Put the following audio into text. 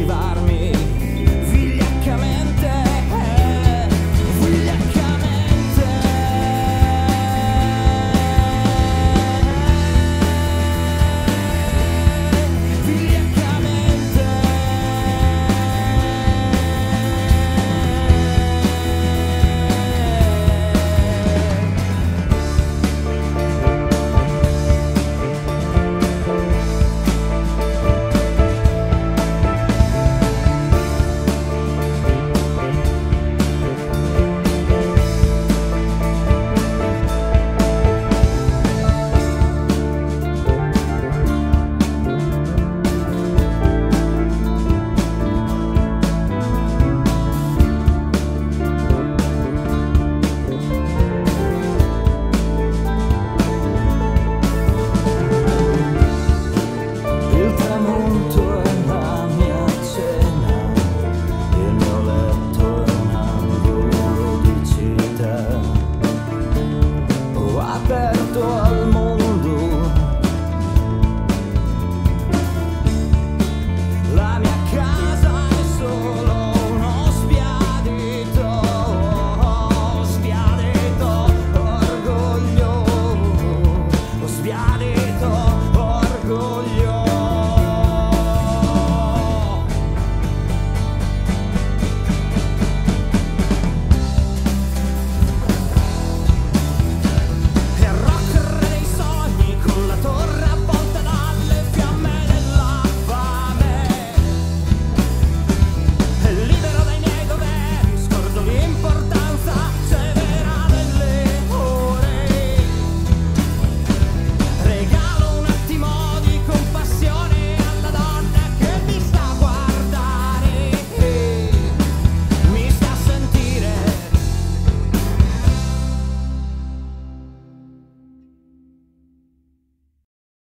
attivare